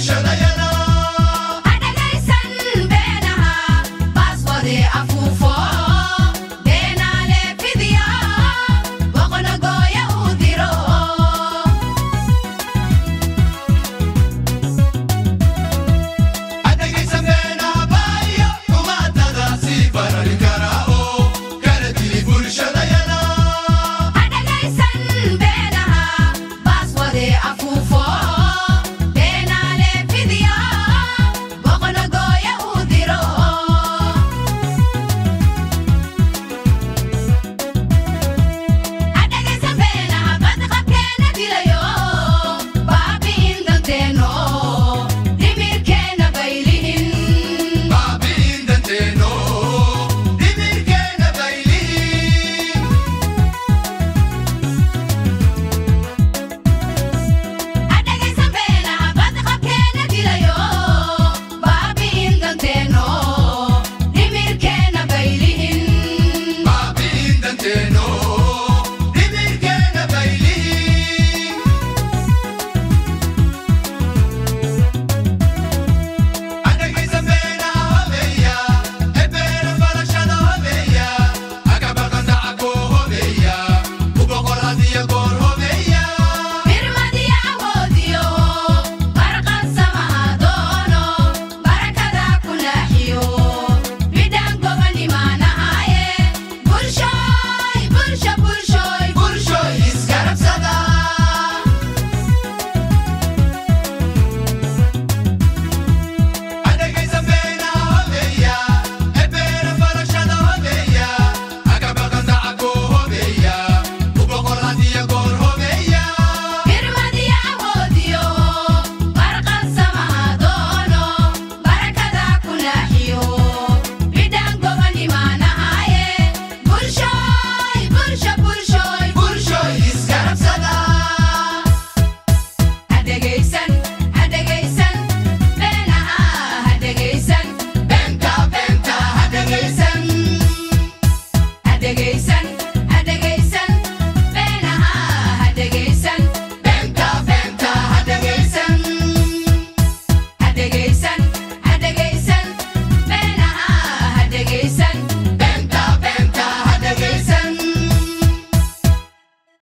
Krishna